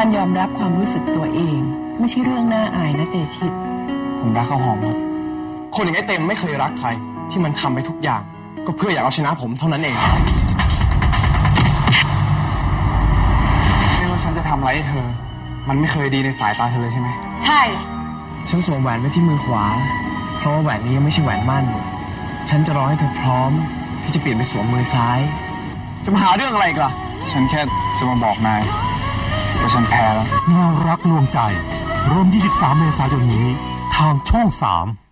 การยอมรับความรู้สึกตัวเอง ไม่ใช่เรื่องน่าอายนะเตชิต ผมรักข้าวหอมครับ คนอย่างไอ้เต็มไม่เคยรักใคร ที่มันทำไปทุกอย่าง ก็เพื่ออยากเอาชนะผมเท่านั้นเอง ไม่ว่าฉันจะทำอะไรให้เธอ มันไม่เคยดีในสายตาเธอเลยใช่ไหม ใช่ ฉันสวมแหวนไว้ที่มือขวา เพราะว่าแหวนนี้ยังไม่ใช่แหวนมั่น ฉันจะรอให้เธอพร้อม ที่จะเปลี่ยนไปสวมมือซ้าย จะมาหาเรื่องอะไรกันล่ะ ฉันแค่จะมาบอกนาย ว่าฉันแพ้แล้วน่ารักลวงใจ เริ่ม 23 เมษายนนี้ ทางช่อง 3